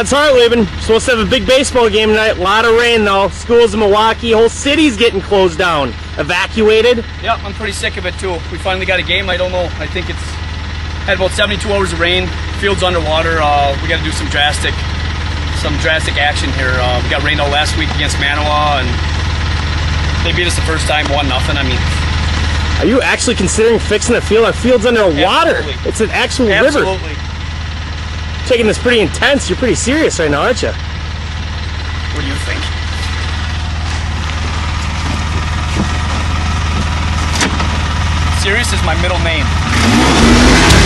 Odds Hartleben supposed to have a big baseball game tonight. A lot of rain though. Schools in Milwaukee, whole city's getting closed down, evacuated. Yep, I'm pretty sick of it too. We finally got a game. I don't know. I think it's had about 72 hours of rain. Field's underwater. Uh, we got to do some drastic, some drastic action here. Uh, we got rained out last week against Manawa, and they beat us the first time, one nothing. I mean, Are you actually considering fixing the field? Our field's underwater. Absolutely. It's an actual river. absolutely. Taking this pretty intense. You're pretty serious right now, aren't you? What do you think? Serious is my middle name.